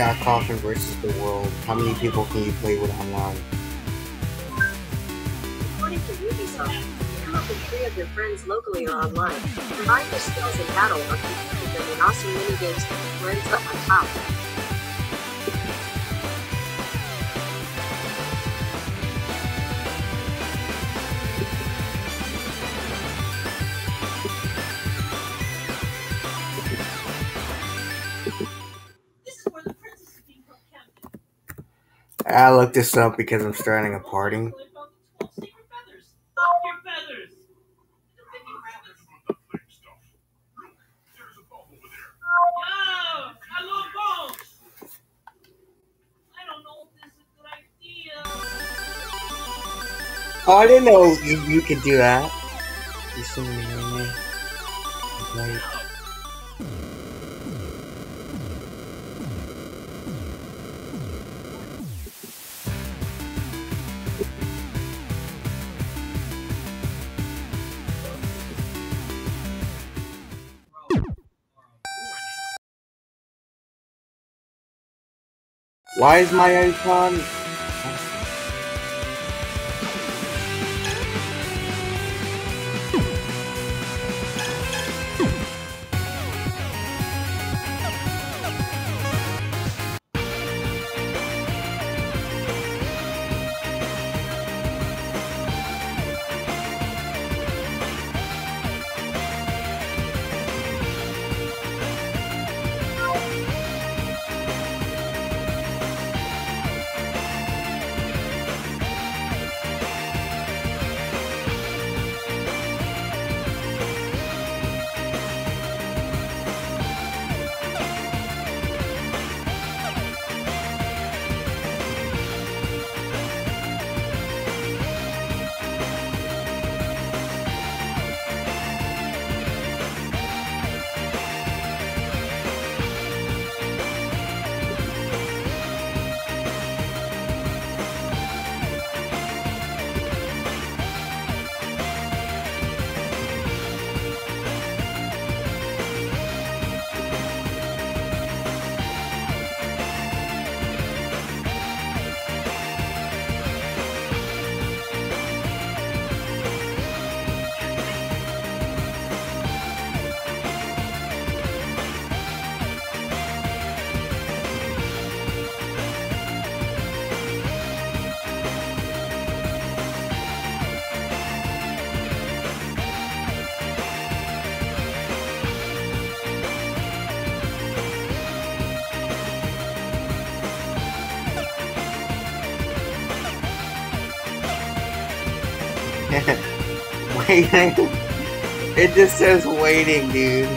Scott Cawthon versus the world. How many people can you play with online? According to Ubisoft, come up with three of your friends locally or online. Combine your skills in battle or compete with them in awesome minigames friends up on top. I looked this up because I'm starting a party. Oh, I didn't know you, you could do that. Why is my icon? Waiting. It just says waiting, dude.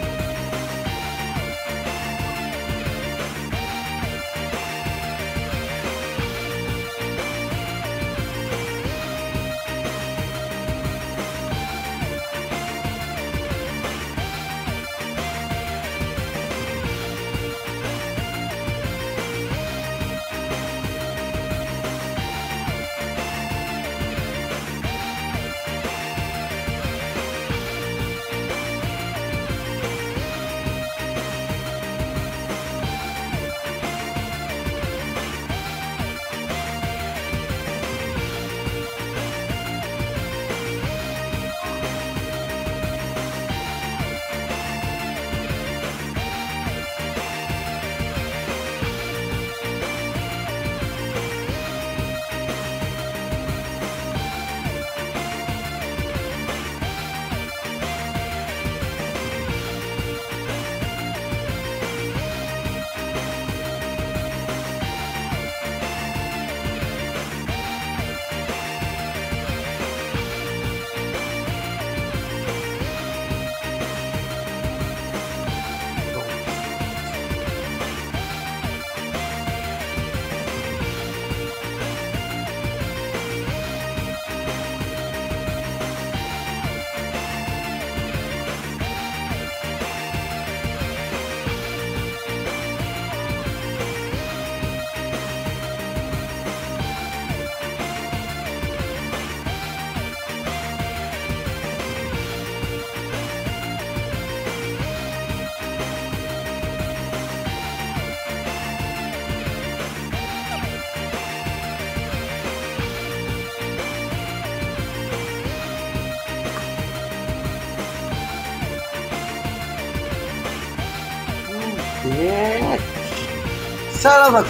Son of a.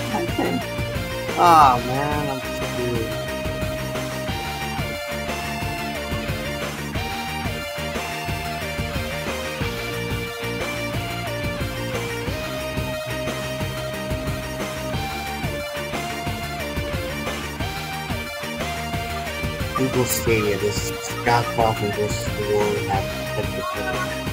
Oh man, I'm screwed. Google Stadia, this Scott Kaufman versus the world have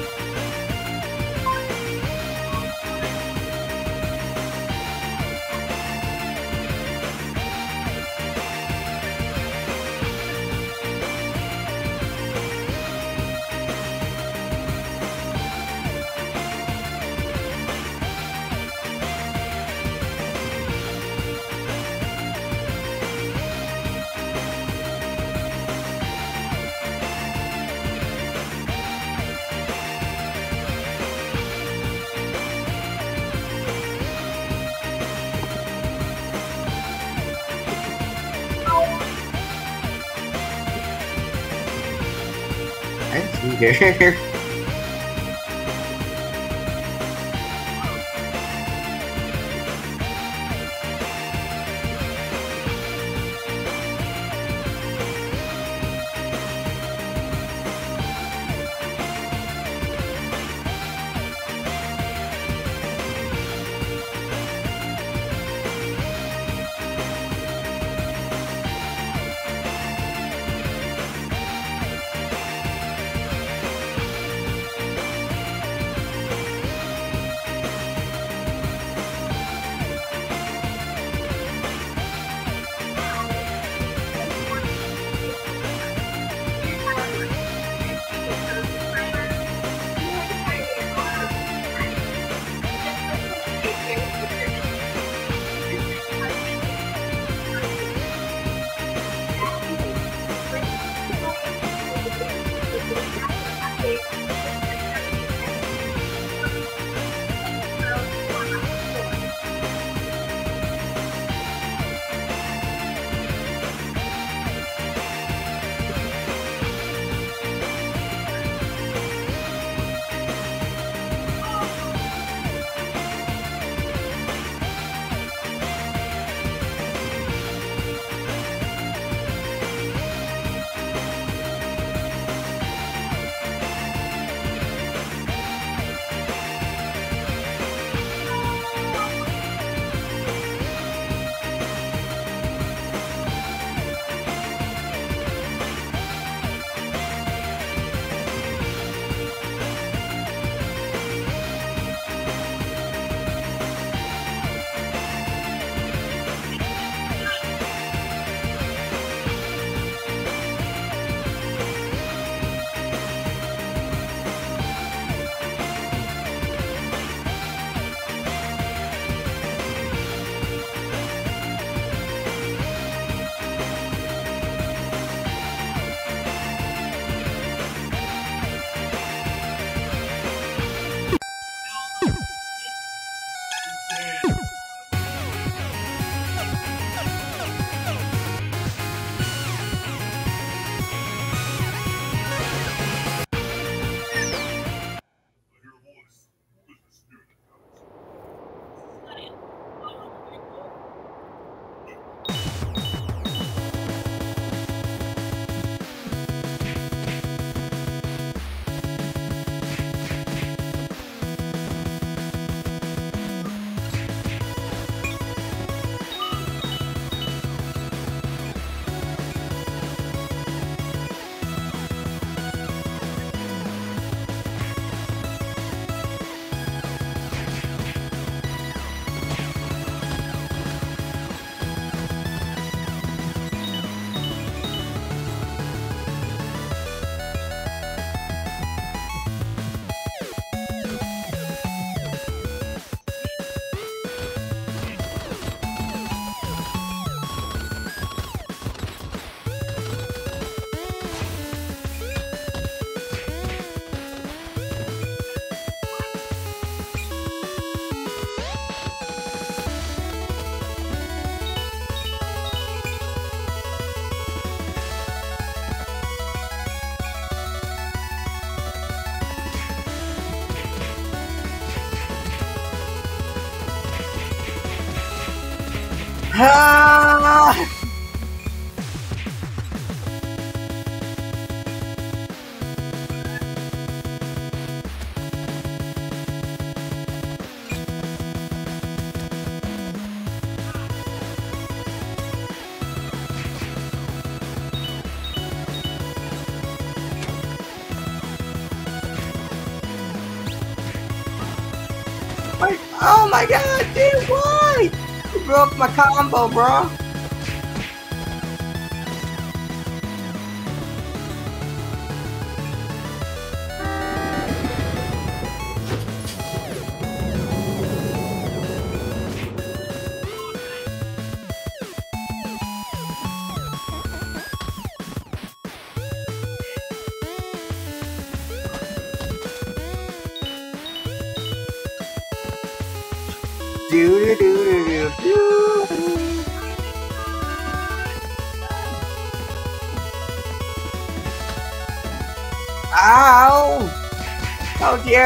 here. broke my combo, bro.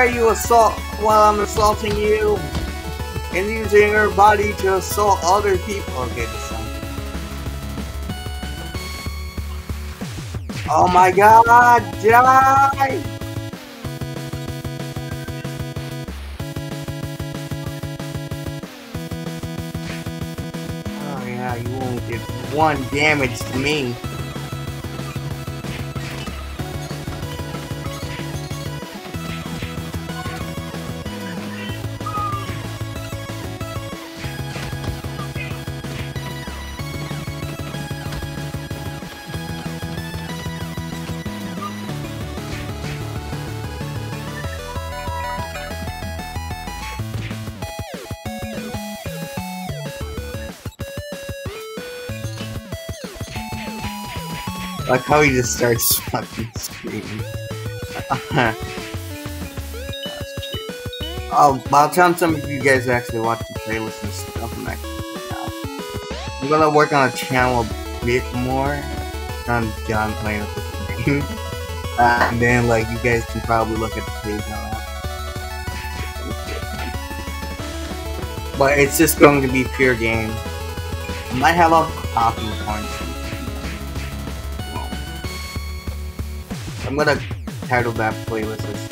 Dare you assault while I'm assaulting you? And using her body to assault other people. Okay, this. Oh my god, die! Oh yeah, you only did one damage to me. How he just starts fucking screaming. oh, by the time some of you guys actually watch the playlist and stuff, I'm actually I'm gonna work on a channel a bit more. I'm done playing with this game. Uh, and then, like, you guys can probably look at the page on that. But it's just going to be pure game. I might have a talking points. I'm gonna title that playlist as.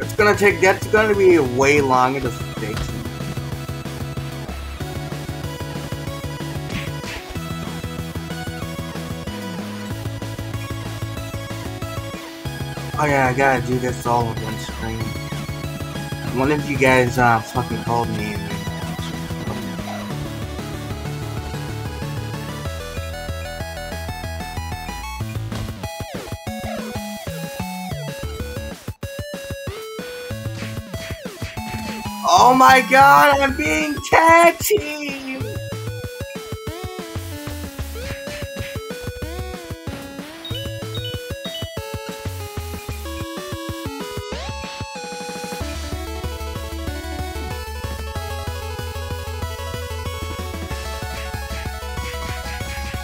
It's gonna take. That's gonna be way longer to fix. Oh yeah, I gotta do this all on one screen. One of you guys uh, fucking called me. My god, I'm being tag teamed!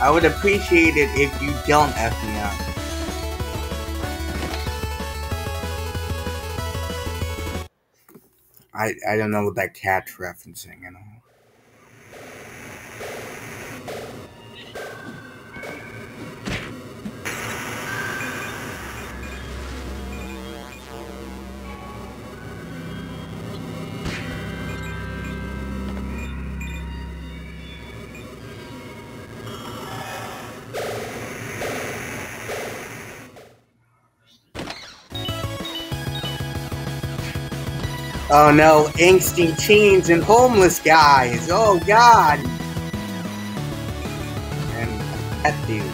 I would appreciate it if you don't F me I I don't know what that cat's referencing, you know. Oh no, angsty teens and homeless guys. Oh god. And uh, that dude.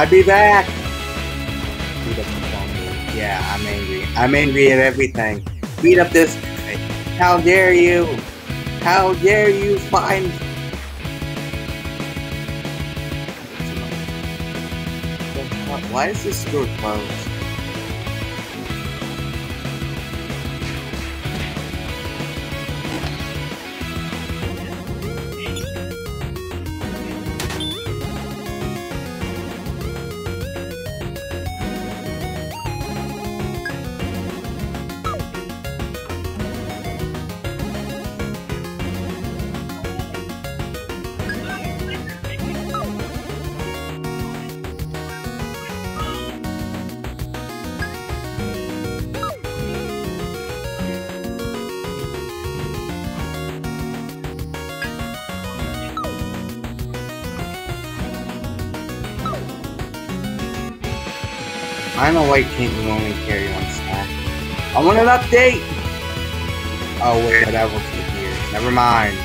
I'll be back. Yeah, I'm angry. I'm angry at everything. Beat up this. How dare you? How dare you find Why is this store closed? White paint will only carry one snack. I want an update! Oh wait, that will take years. Never mind.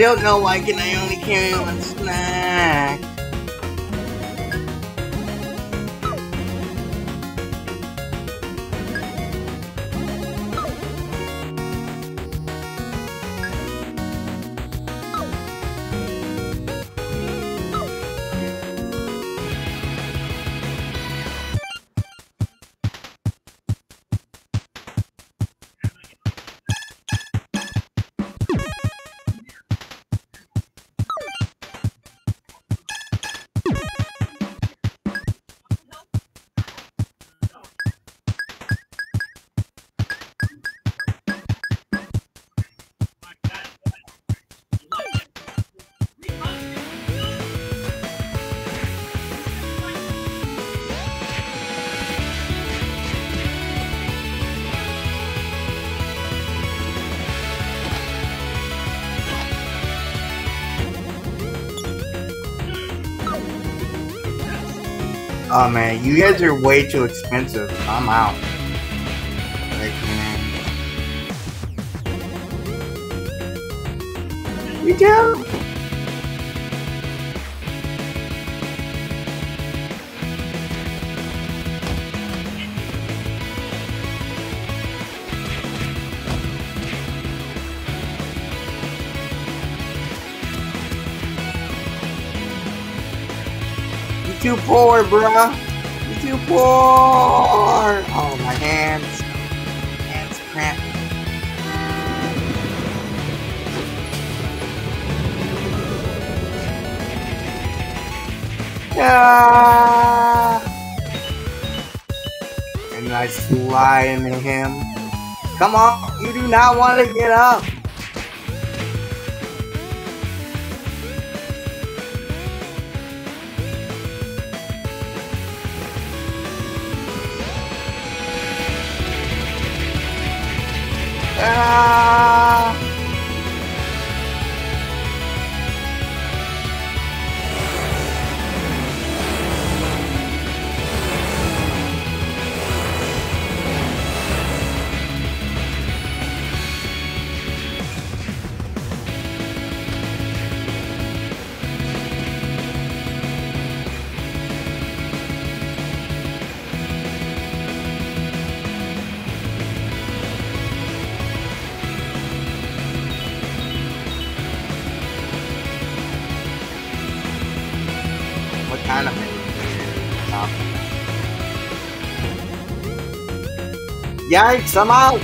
I don't know why can I only carry one Oh man, you guys are way too expensive. I'm out. Too poor, bruh. You too poor. Oh, my hands. Hands cramp. Ah! And I slide him. Come on, you do not want to get up. Ah! Yikes, I'm out!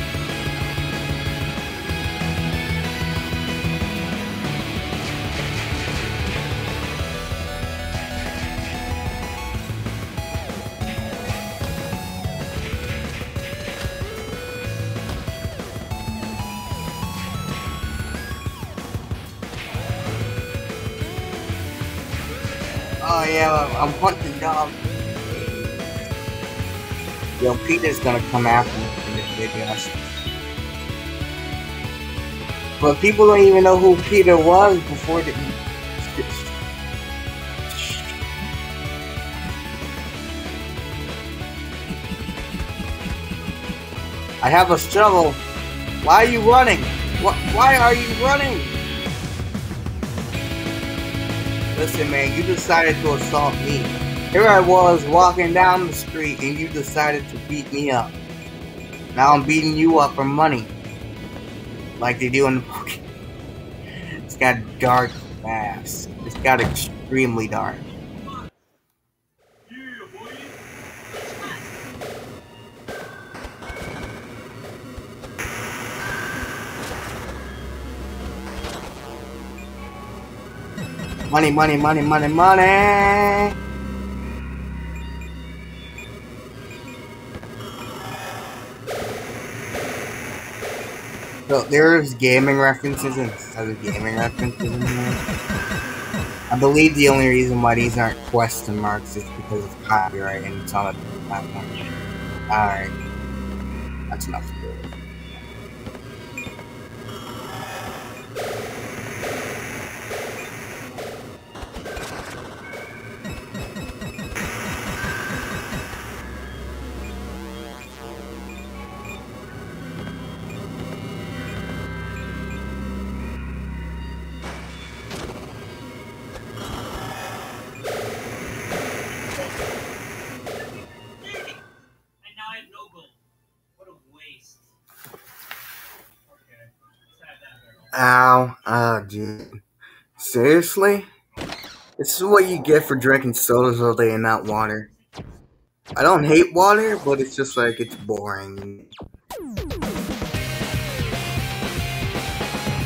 Oh yeah, I'm hunting dog. Yo, Peter's gonna come after me But people don't even know who Peter was before the. I have a struggle. Why are you running? Why are you running? Listen, man, you decided to assault me. Here I was walking down the street and you decided to beat me up. Now I'm beating you up for money. Like they do in the book. It's got dark fast. It's got extremely dark. Money, money, money, money, money. So there's gaming references instead of gaming references in there. I believe the only reason why these aren't question marks is because of copyright and it's on a platform. Alright. That's enough Seriously? This is what you get for drinking sodas all day and not water. I don't hate water, but it's just like it's boring.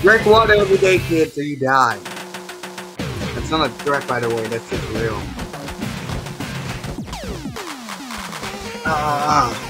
Drink water every day, kids, or you die. That's not a threat, by the way. That's just real. Ah.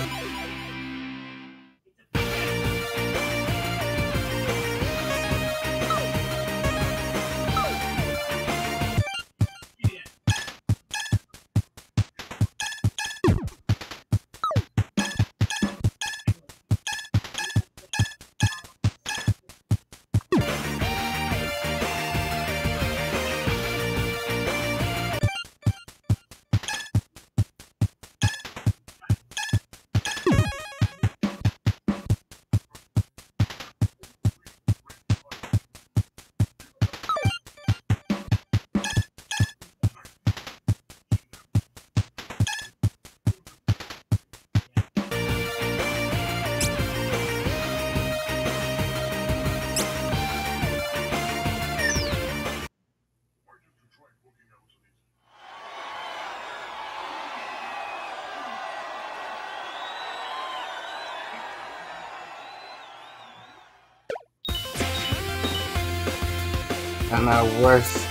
worst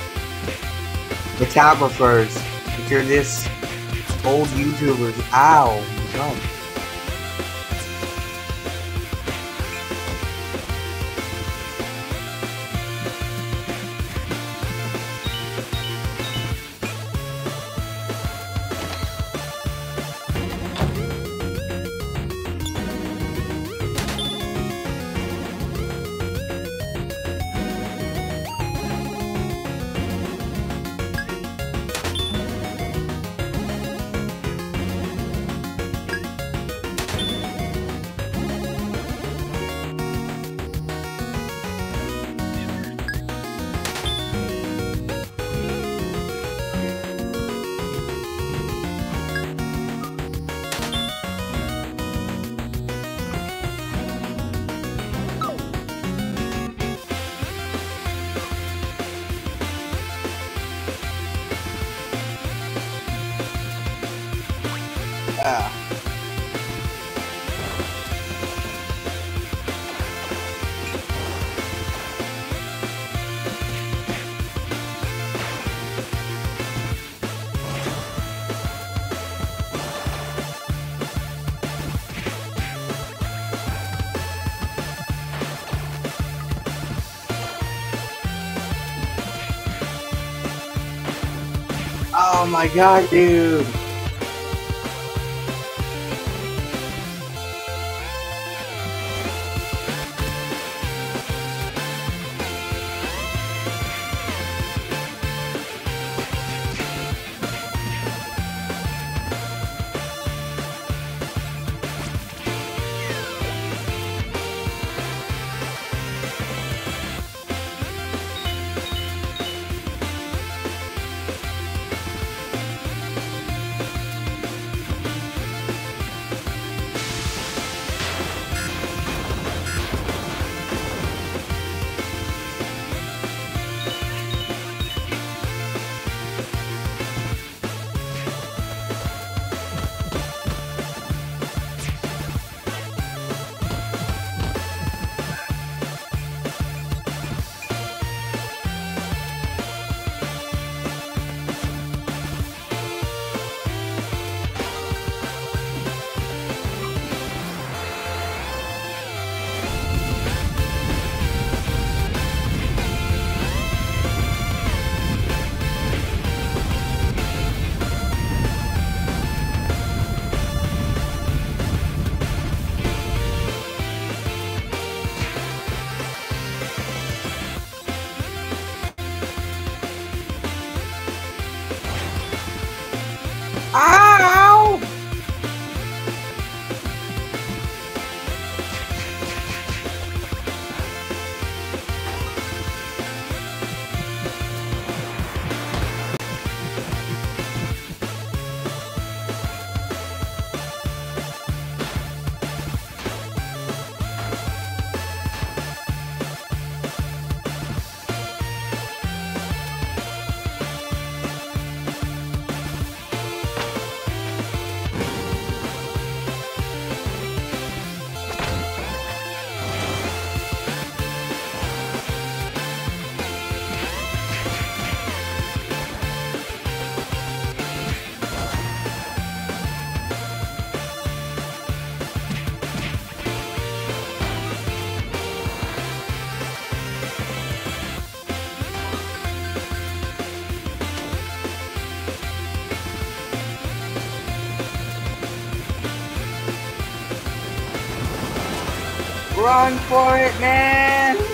photographers. If you're this old YouTubers, ow, my god, dude. Run for it, man!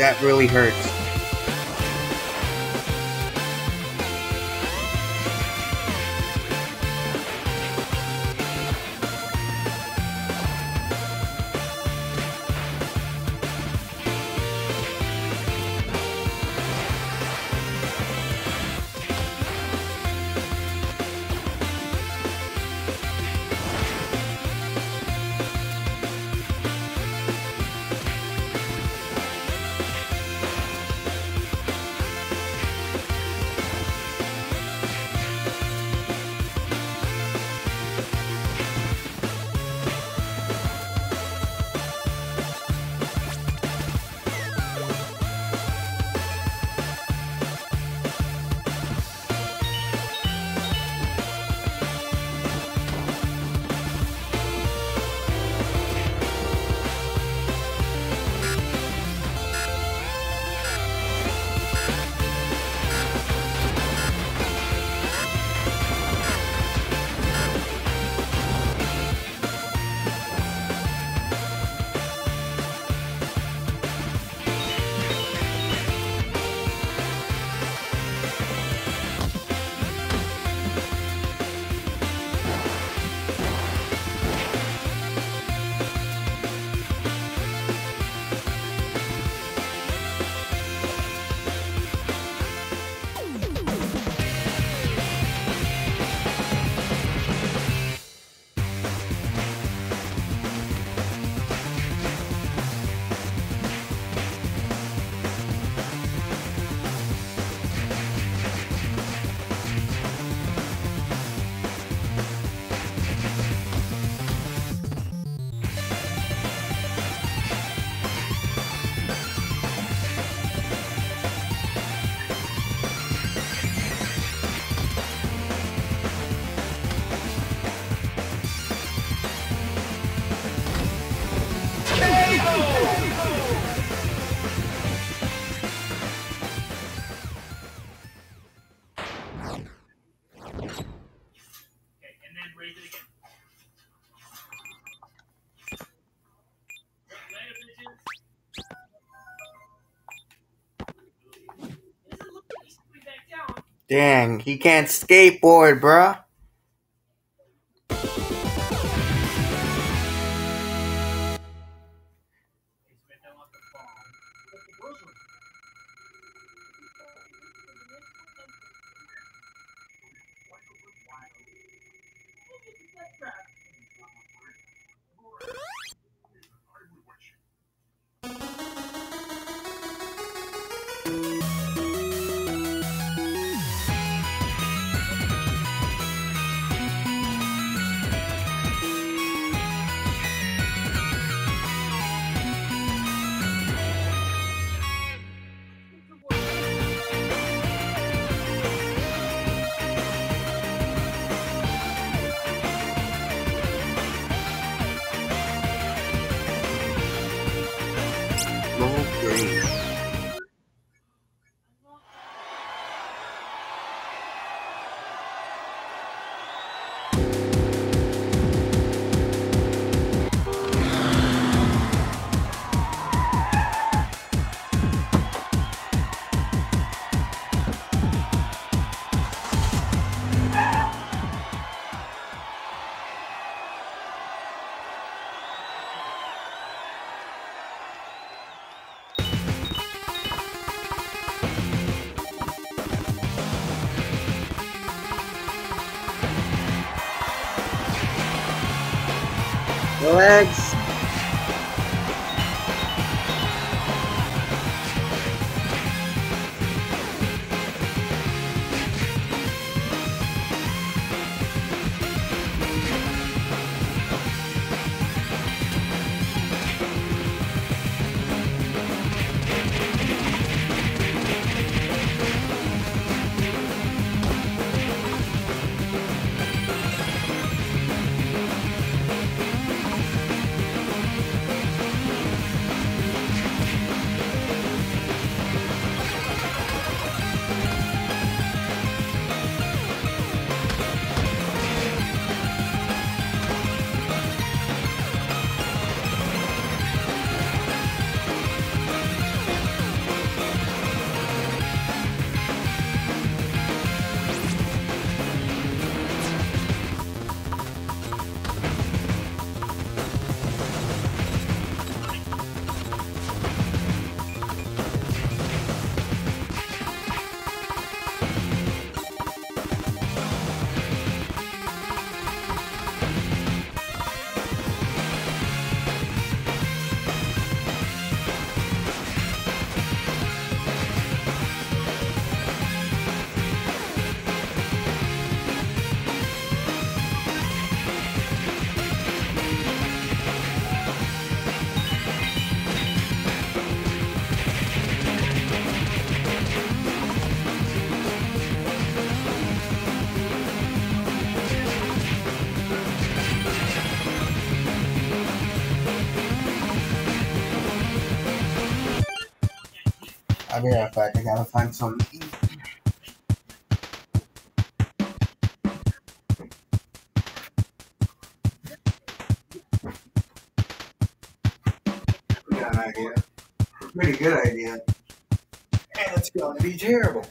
That really hurts. Dang, he can't skateboard, bruh. Relax. I'll back. I gotta find to eat. We got an idea. Pretty good idea. And it's gonna be terrible.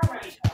Thank you.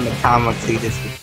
In the comics, he just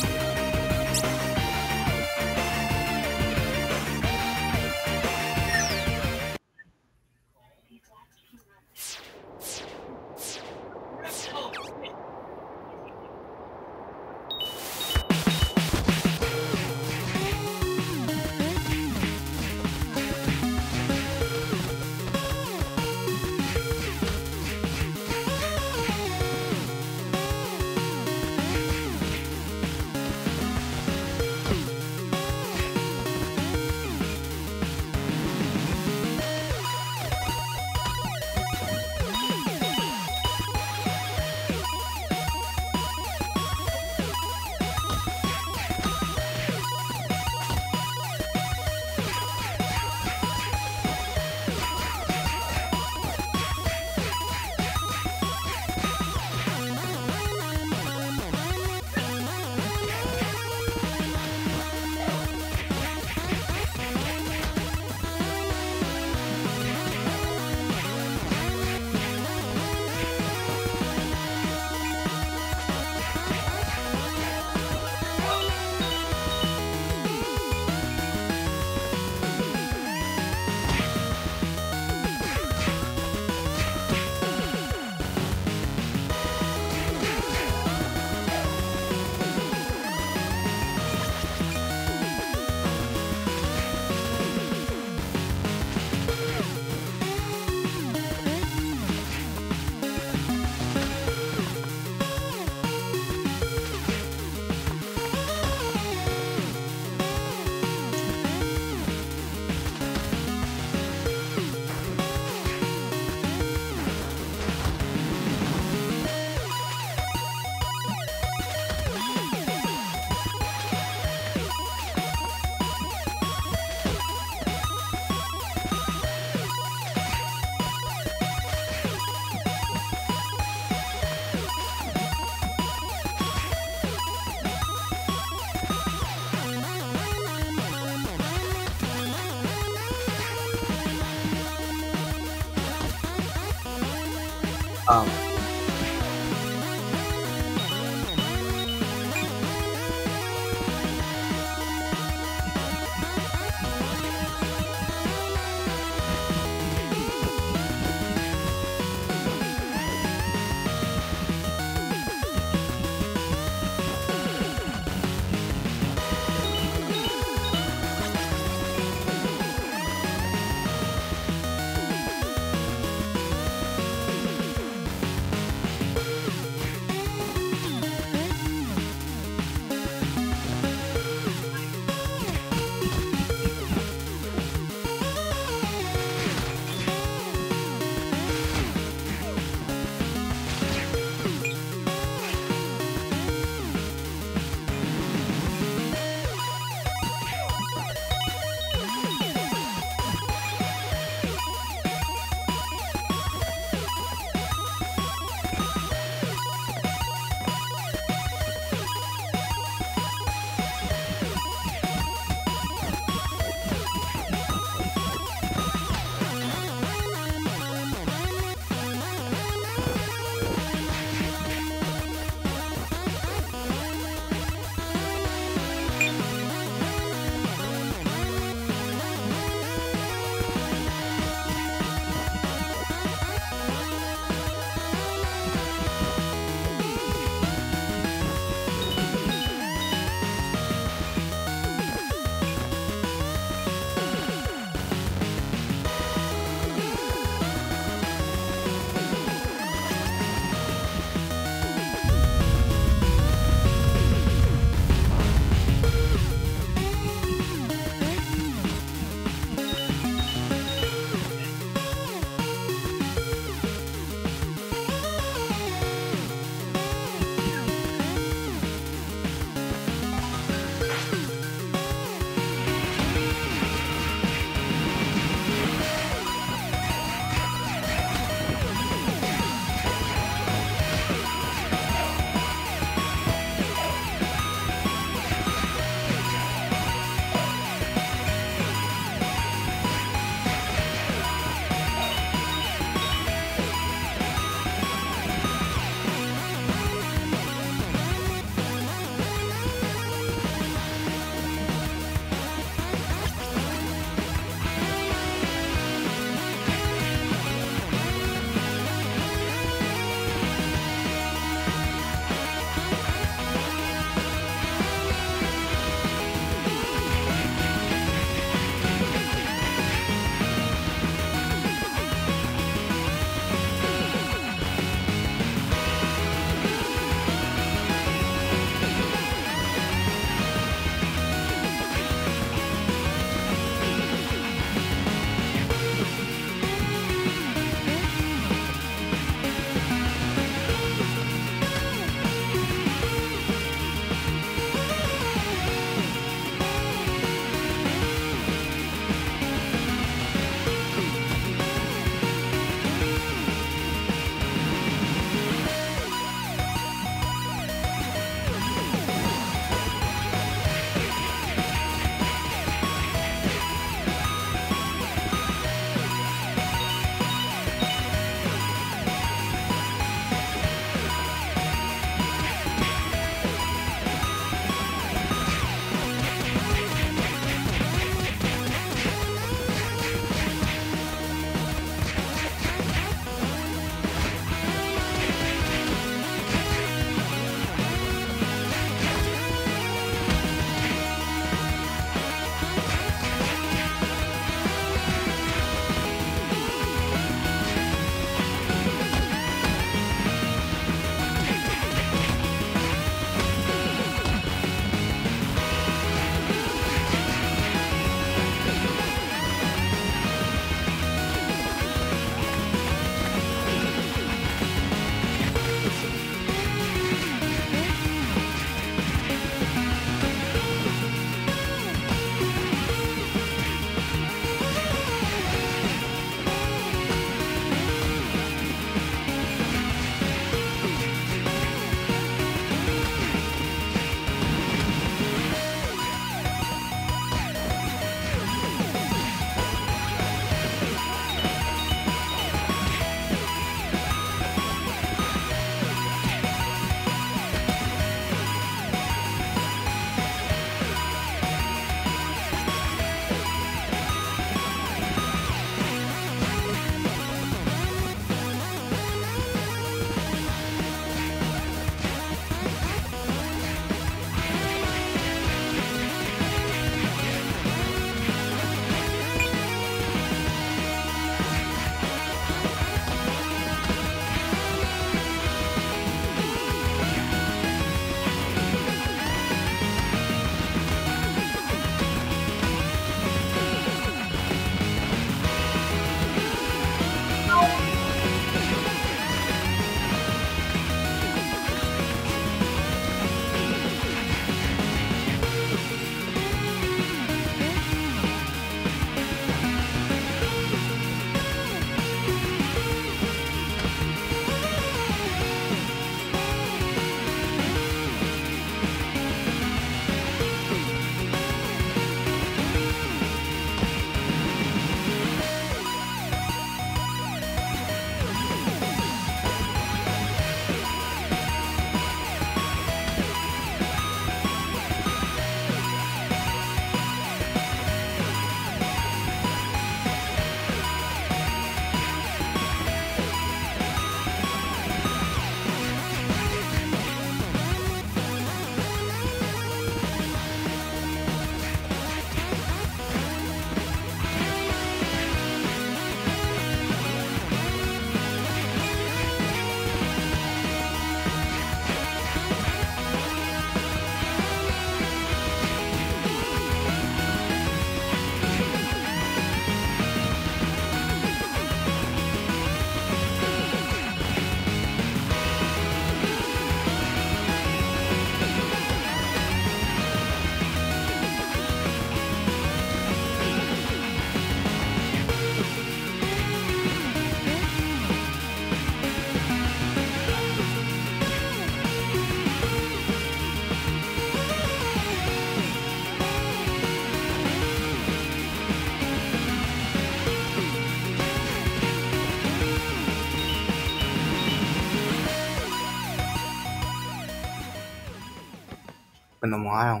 Been a while.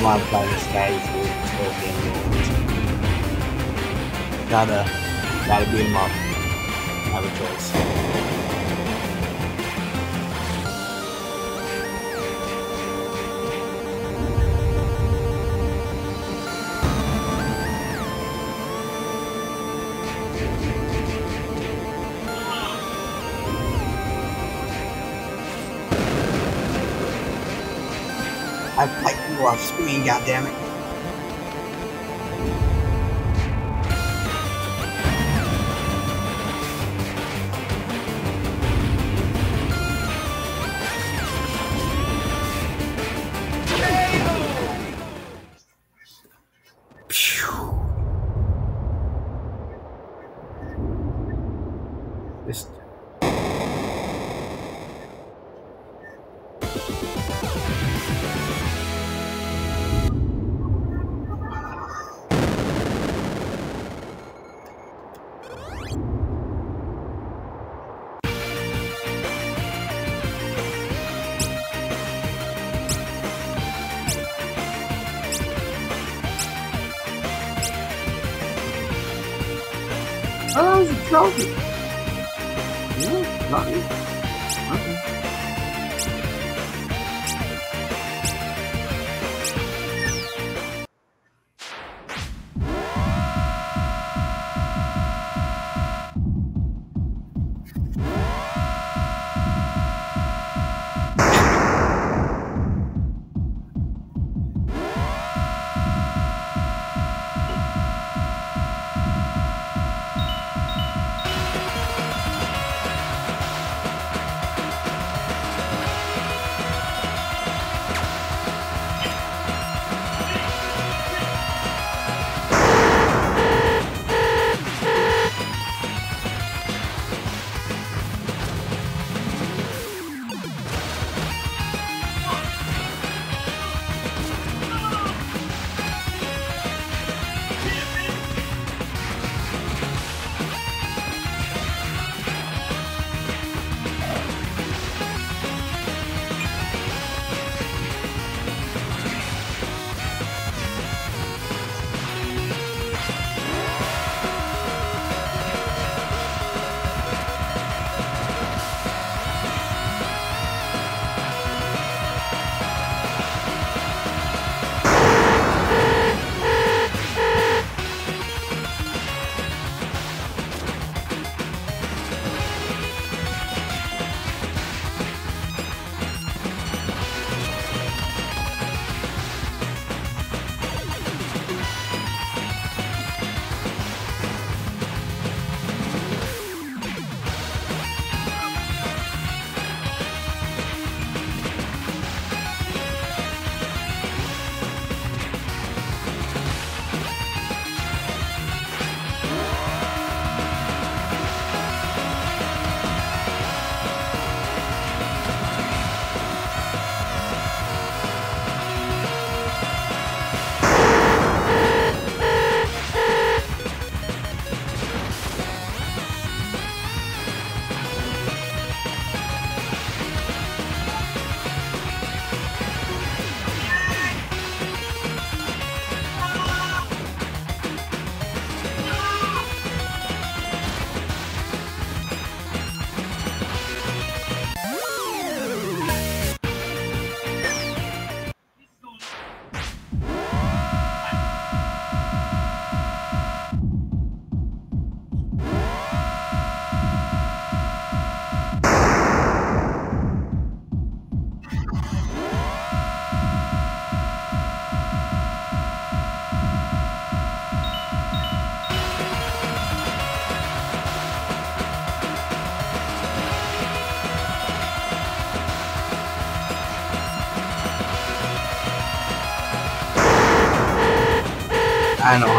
Why I'm playing this to kill the Gotta, gotta beat him up. Screen, goddammit. Oh, I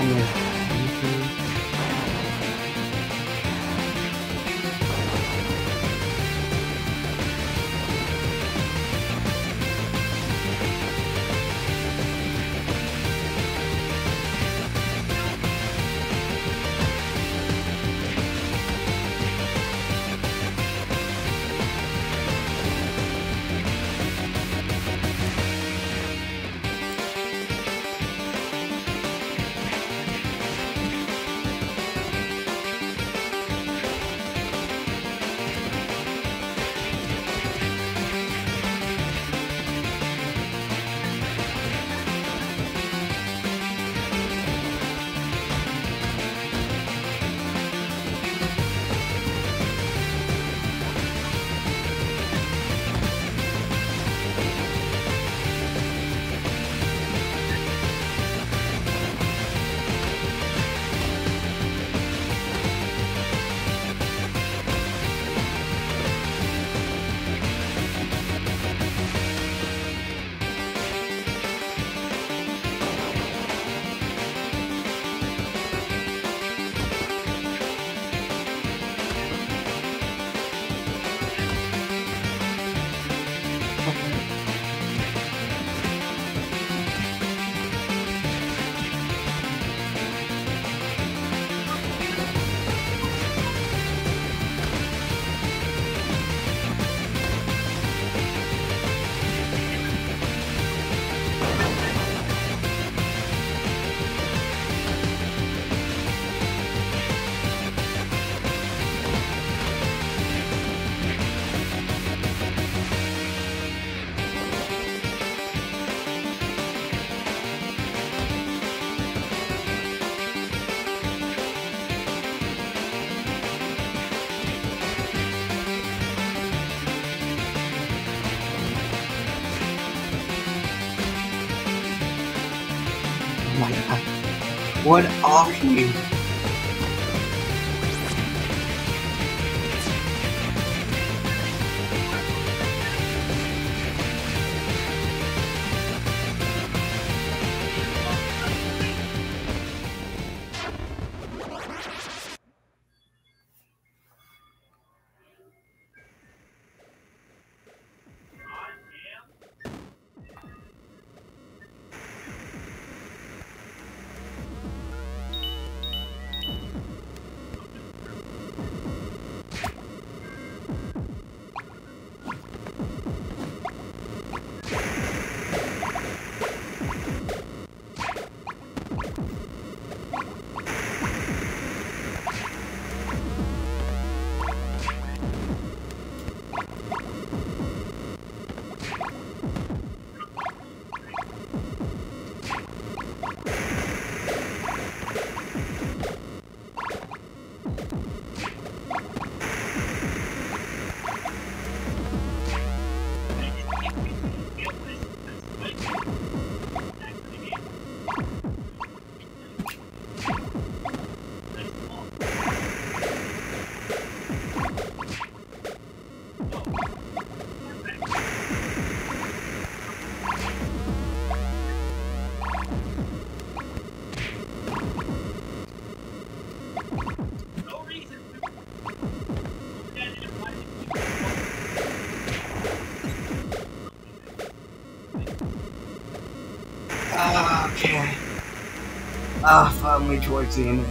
That's What are you? Towards the end of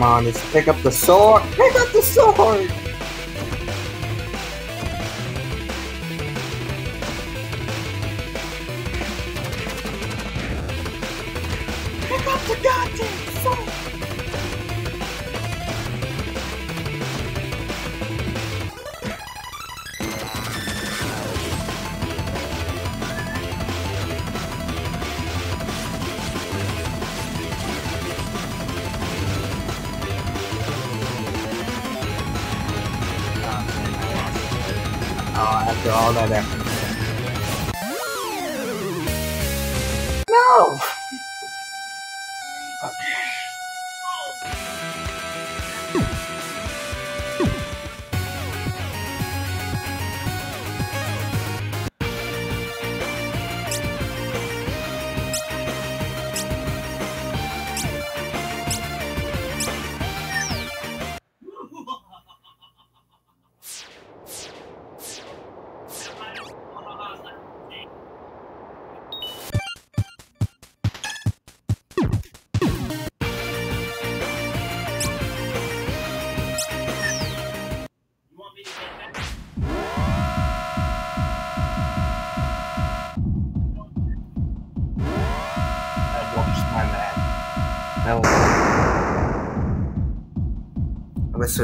come on, just pick up the sword! Pick up the sword!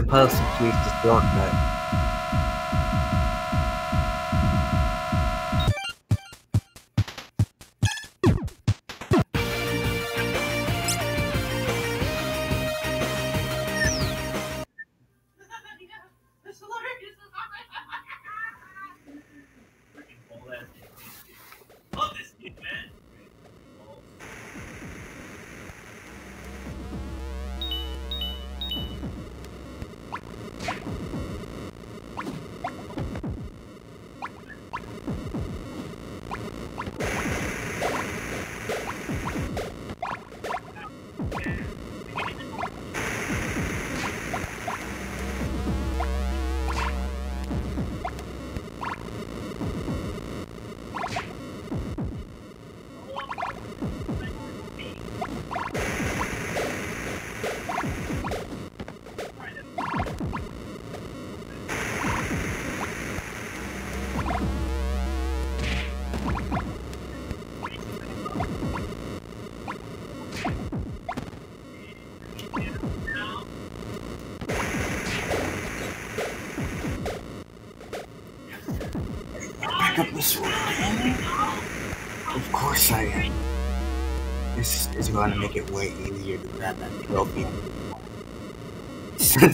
Was... I was supposed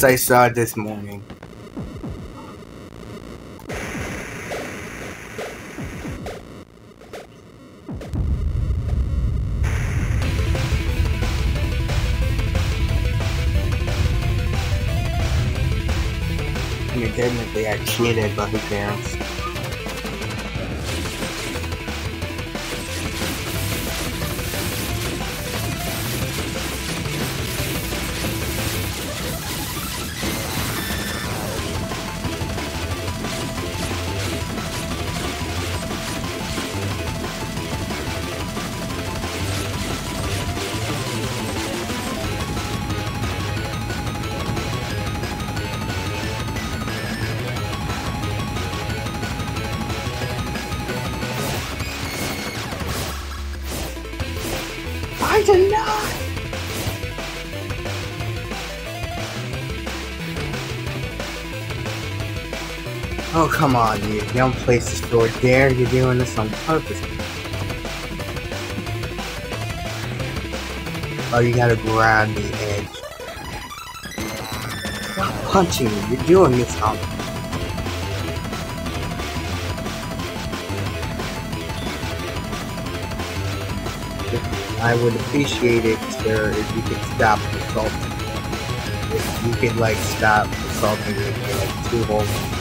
I saw this morning. Technically I cheated, but who cares? Come on, you. Don't place the sword there. You're doing this on purpose. Oh, you gotta grab the edge. Stop punching me. You're doing this on I would appreciate it, sir, if you could stop assaulting. If you could, like, stop assaulting me for, like, two whole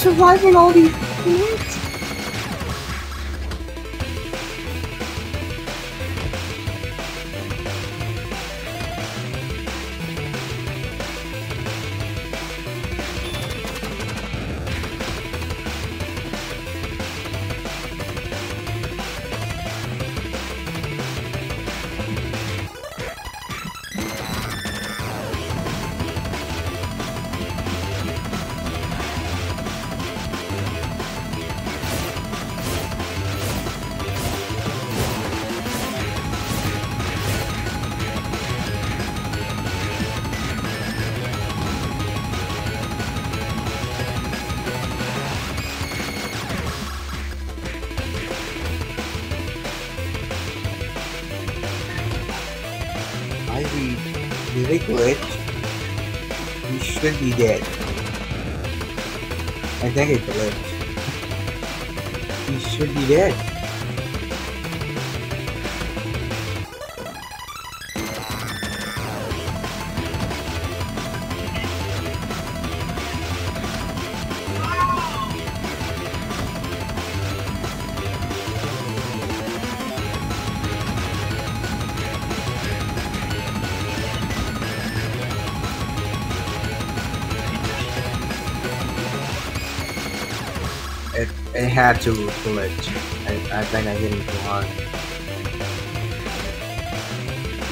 surviving all these it glitch? He should be dead. I think it glitched. He should be dead. Had to glitch. I, I think I hit him too hard.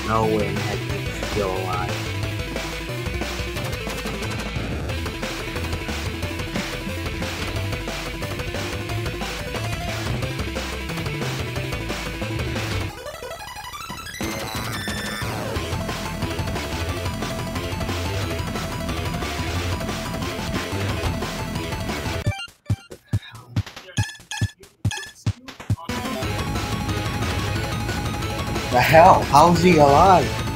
No way in heck he's still alive. How's he alive?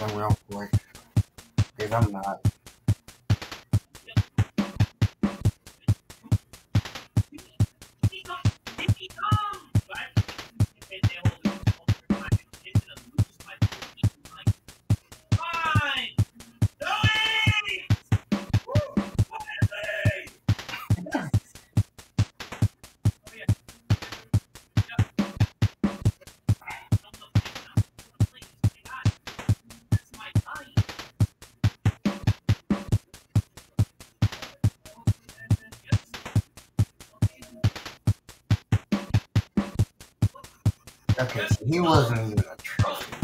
Then we Okay, so he wasn't even a trophy.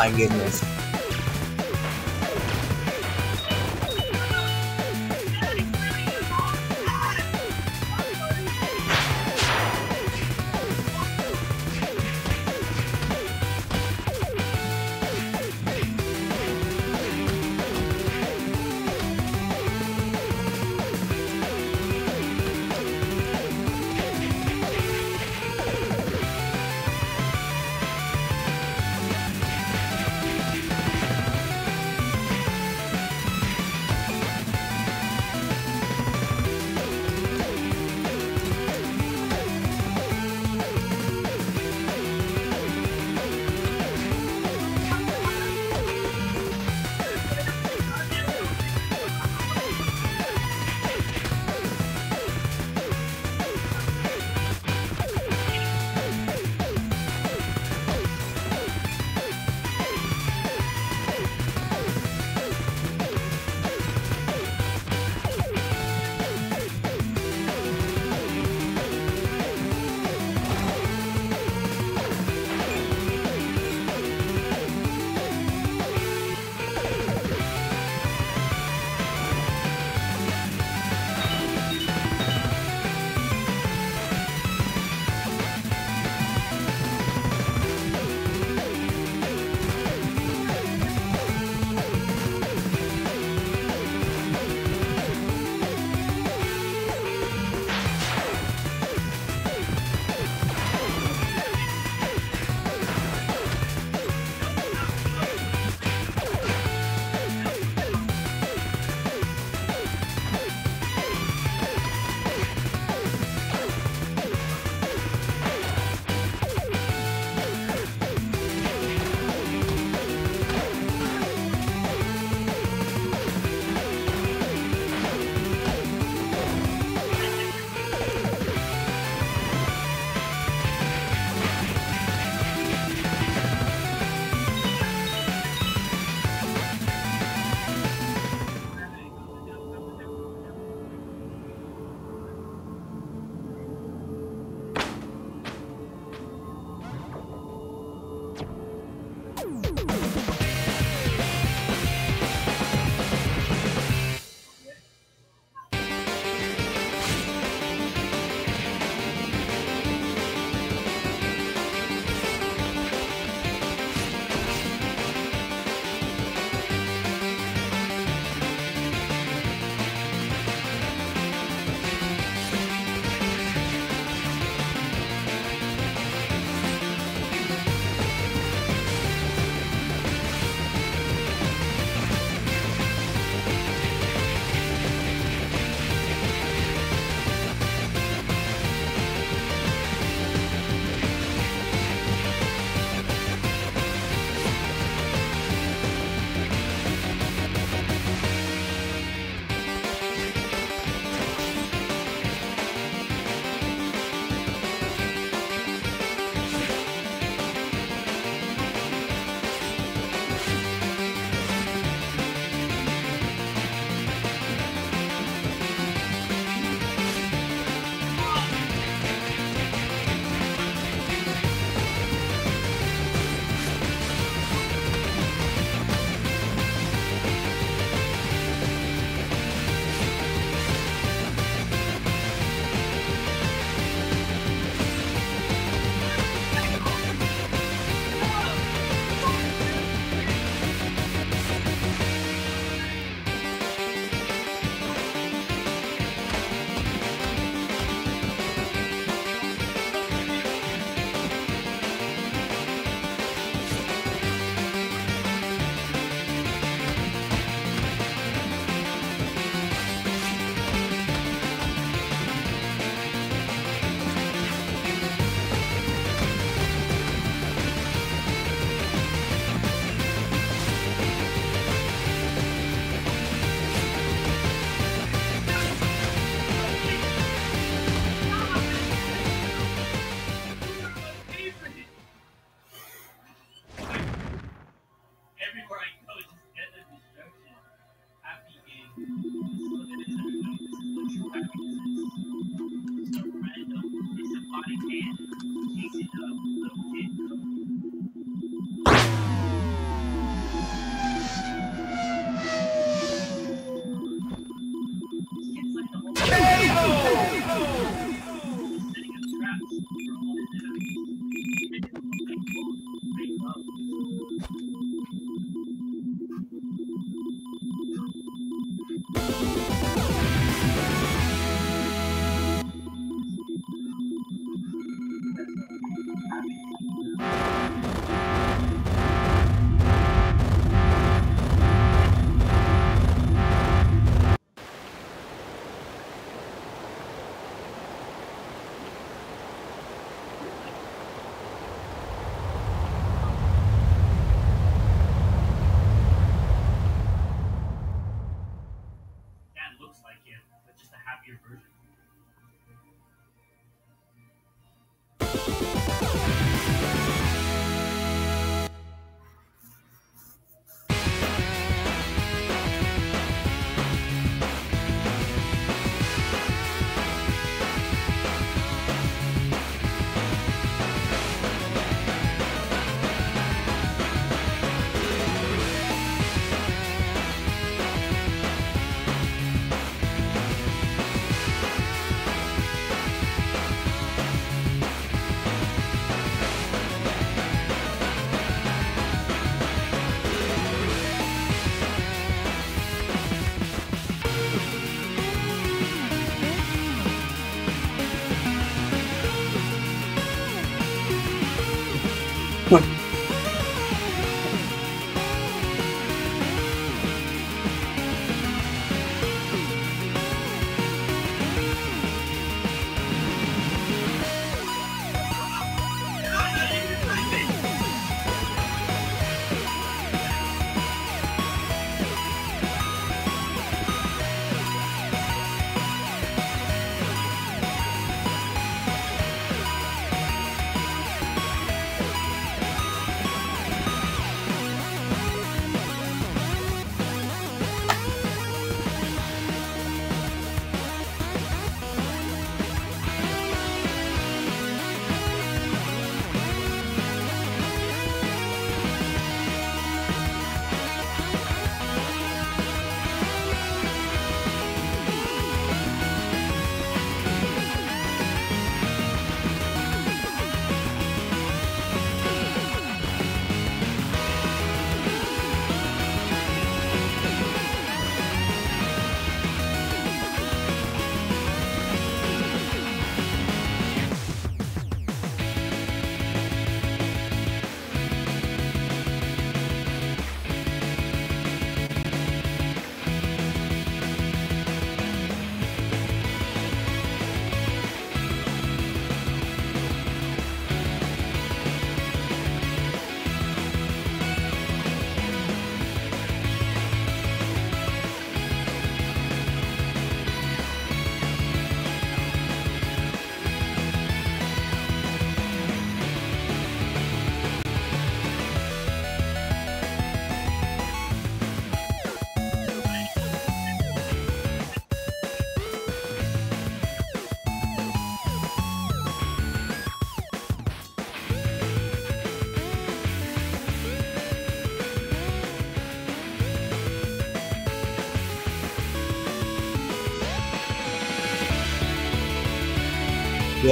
My goodness.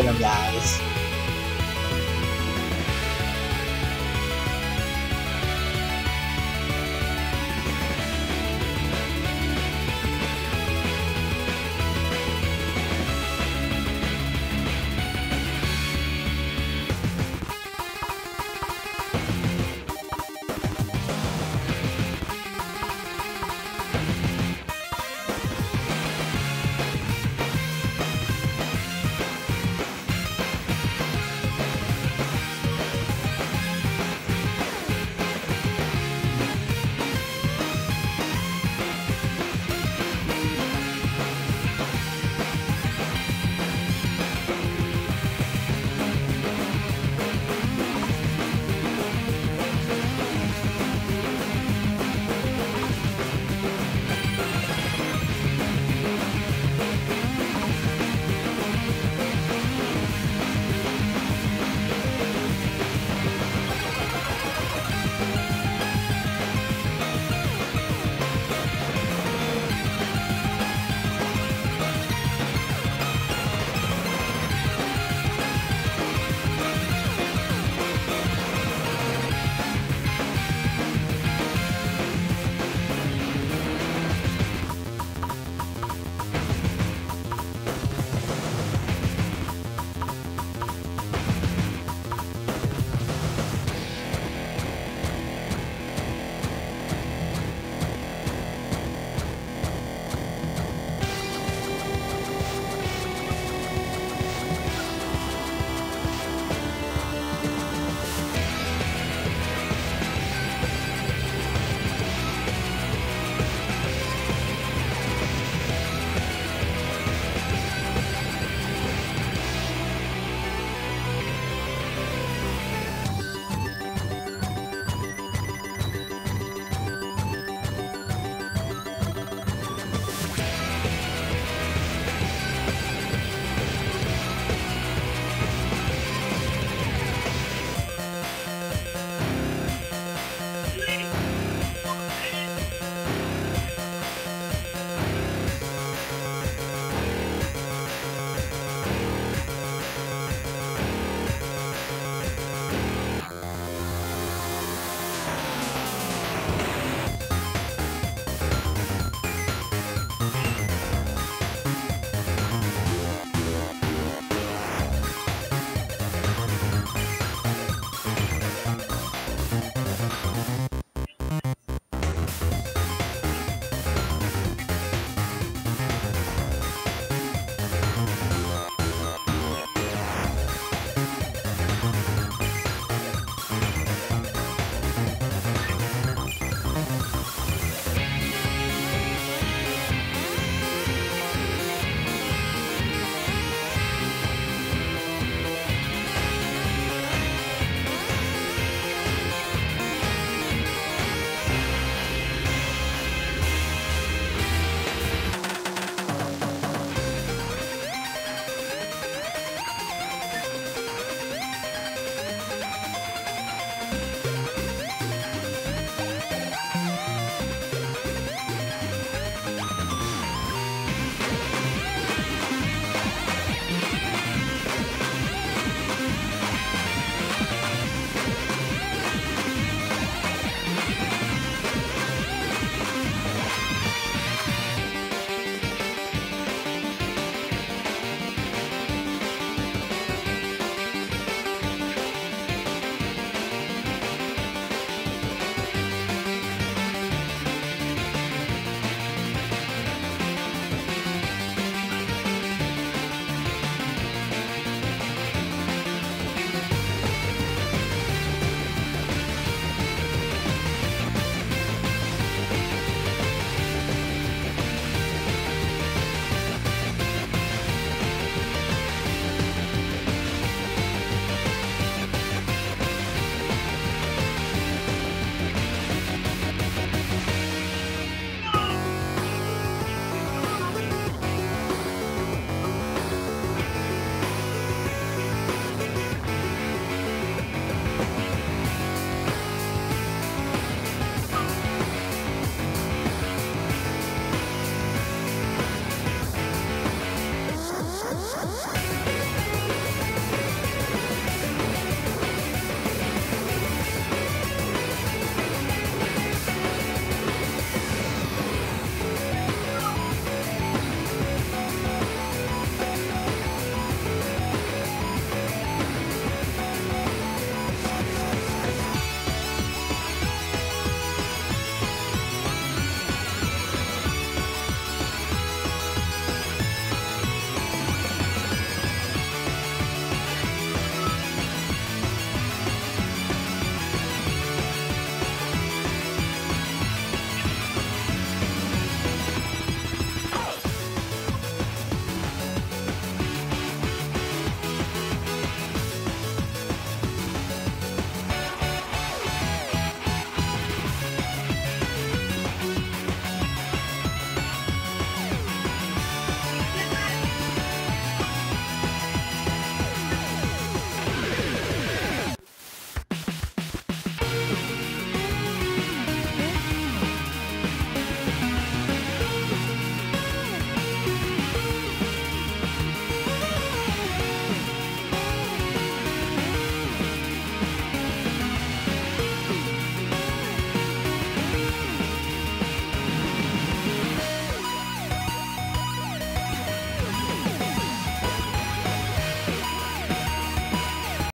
Him, guys.